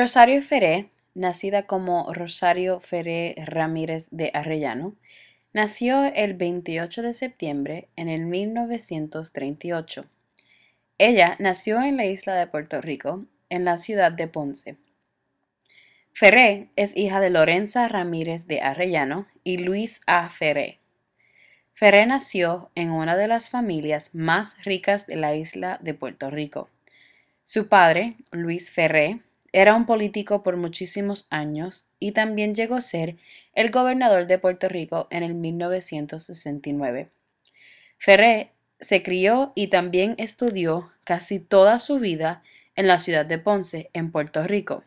Rosario Ferré, nacida como Rosario Ferré Ramírez de Arrellano, nació el 28 de septiembre en el 1938. Ella nació en la isla de Puerto Rico, en la ciudad de Ponce. Ferré es hija de Lorenza Ramírez de Arrellano y Luis A. Ferré. Ferré nació en una de las familias más ricas de la isla de Puerto Rico. Su padre, Luis Ferré, era un político por muchísimos años y también llegó a ser el gobernador de Puerto Rico en el 1969. Ferré se crió y también estudió casi toda su vida en la ciudad de Ponce, en Puerto Rico.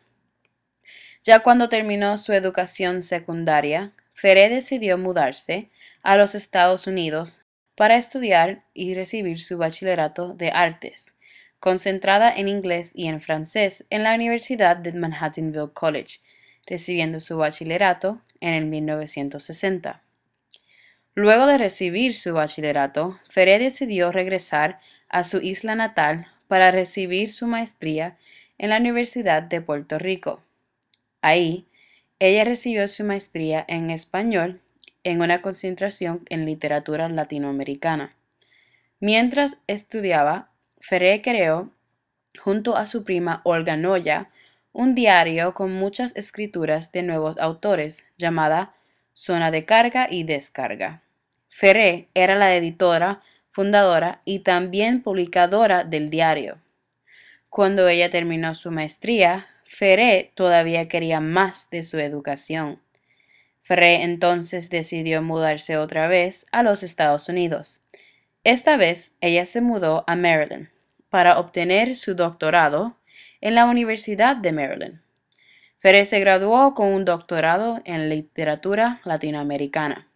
Ya cuando terminó su educación secundaria, Ferré decidió mudarse a los Estados Unidos para estudiar y recibir su bachillerato de artes concentrada en inglés y en francés en la Universidad de Manhattanville College, recibiendo su bachillerato en el 1960. Luego de recibir su bachillerato, Ferré decidió regresar a su isla natal para recibir su maestría en la Universidad de Puerto Rico. Ahí, ella recibió su maestría en español en una concentración en literatura latinoamericana. Mientras estudiaba, Ferré creó, junto a su prima Olga Noya, un diario con muchas escrituras de nuevos autores, llamada Zona de Carga y Descarga. Ferré era la editora, fundadora y también publicadora del diario. Cuando ella terminó su maestría, Ferré todavía quería más de su educación. Ferré entonces decidió mudarse otra vez a los Estados Unidos. Esta vez ella se mudó a Maryland para obtener su doctorado en la Universidad de Maryland. Ferré se graduó con un doctorado en literatura latinoamericana.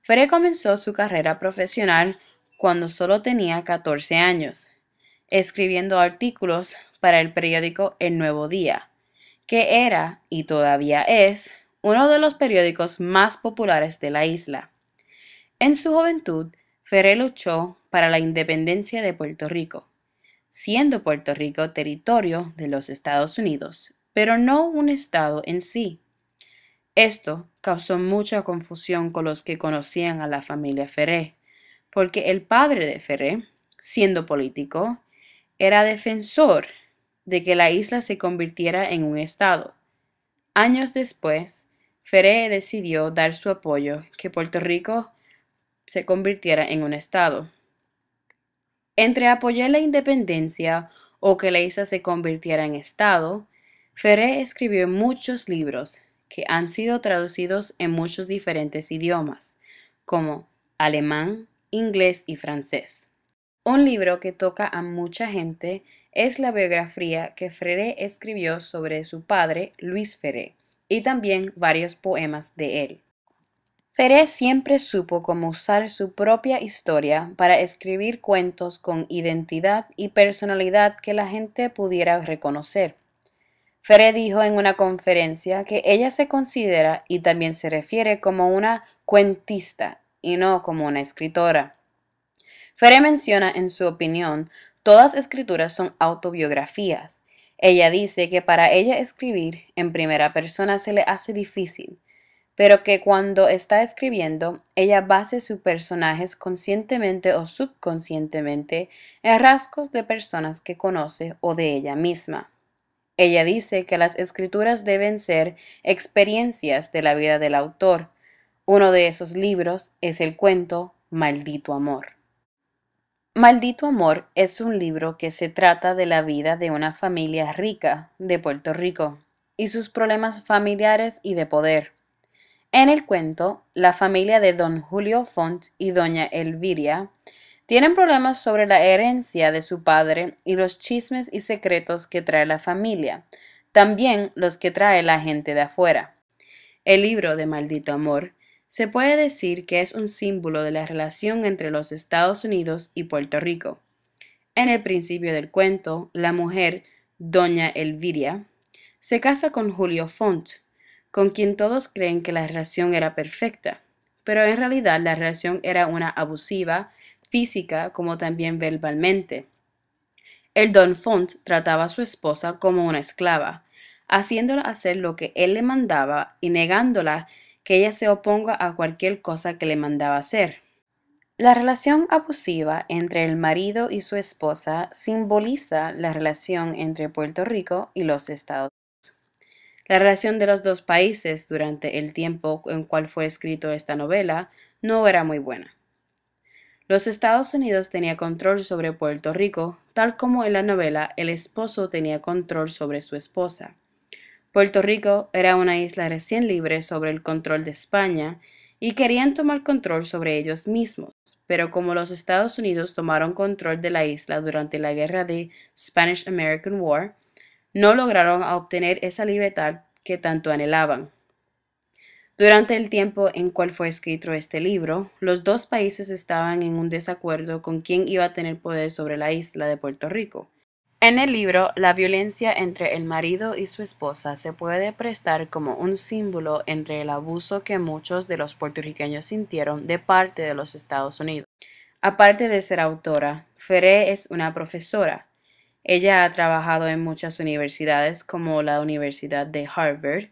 Ferré comenzó su carrera profesional cuando solo tenía 14 años, escribiendo artículos para el periódico El Nuevo Día, que era y todavía es uno de los periódicos más populares de la isla. En su juventud, Ferré luchó para la independencia de Puerto Rico, siendo Puerto Rico territorio de los Estados Unidos, pero no un estado en sí. Esto causó mucha confusión con los que conocían a la familia Ferré, porque el padre de Ferré, siendo político, era defensor de que la isla se convirtiera en un estado. Años después, Ferré decidió dar su apoyo que Puerto Rico se convirtiera en un estado. Entre apoyar la independencia o que la isla se convirtiera en Estado, Ferré escribió muchos libros que han sido traducidos en muchos diferentes idiomas, como alemán, inglés y francés. Un libro que toca a mucha gente es la biografía que Ferré escribió sobre su padre, Luis Ferré, y también varios poemas de él. Ferré siempre supo cómo usar su propia historia para escribir cuentos con identidad y personalidad que la gente pudiera reconocer. Ferré dijo en una conferencia que ella se considera y también se refiere como una cuentista y no como una escritora. Ferré menciona en su opinión, todas escrituras son autobiografías. Ella dice que para ella escribir en primera persona se le hace difícil, pero que cuando está escribiendo, ella base sus personajes conscientemente o subconscientemente en rasgos de personas que conoce o de ella misma. Ella dice que las escrituras deben ser experiencias de la vida del autor. Uno de esos libros es el cuento Maldito Amor. Maldito Amor es un libro que se trata de la vida de una familia rica de Puerto Rico y sus problemas familiares y de poder. En el cuento, la familia de don Julio Font y doña Elviria tienen problemas sobre la herencia de su padre y los chismes y secretos que trae la familia, también los que trae la gente de afuera. El libro de Maldito Amor se puede decir que es un símbolo de la relación entre los Estados Unidos y Puerto Rico. En el principio del cuento, la mujer, doña Elviria, se casa con Julio Font, con quien todos creen que la relación era perfecta, pero en realidad la relación era una abusiva, física como también verbalmente. El don Font trataba a su esposa como una esclava, haciéndola hacer lo que él le mandaba y negándola que ella se oponga a cualquier cosa que le mandaba hacer. La relación abusiva entre el marido y su esposa simboliza la relación entre Puerto Rico y los Estados. La relación de los dos países durante el tiempo en cual fue escrito esta novela no era muy buena. Los Estados Unidos tenía control sobre Puerto Rico, tal como en la novela el esposo tenía control sobre su esposa. Puerto Rico era una isla recién libre sobre el control de España y querían tomar control sobre ellos mismos, pero como los Estados Unidos tomaron control de la isla durante la guerra de Spanish American War, no lograron obtener esa libertad que tanto anhelaban. Durante el tiempo en cual fue escrito este libro, los dos países estaban en un desacuerdo con quién iba a tener poder sobre la isla de Puerto Rico. En el libro, la violencia entre el marido y su esposa se puede prestar como un símbolo entre el abuso que muchos de los puertorriqueños sintieron de parte de los Estados Unidos. Aparte de ser autora, Ferré es una profesora. Ella ha trabajado en muchas universidades como la Universidad de Harvard,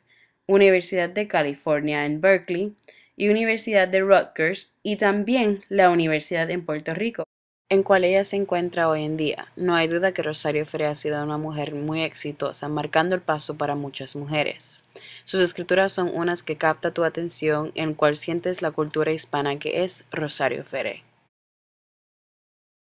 Universidad de California en Berkeley y Universidad de Rutgers y también la Universidad en Puerto Rico, en cual ella se encuentra hoy en día. No hay duda que Rosario Frey ha sido una mujer muy exitosa, marcando el paso para muchas mujeres. Sus escrituras son unas que capta tu atención en cual sientes la cultura hispana que es Rosario Ferré.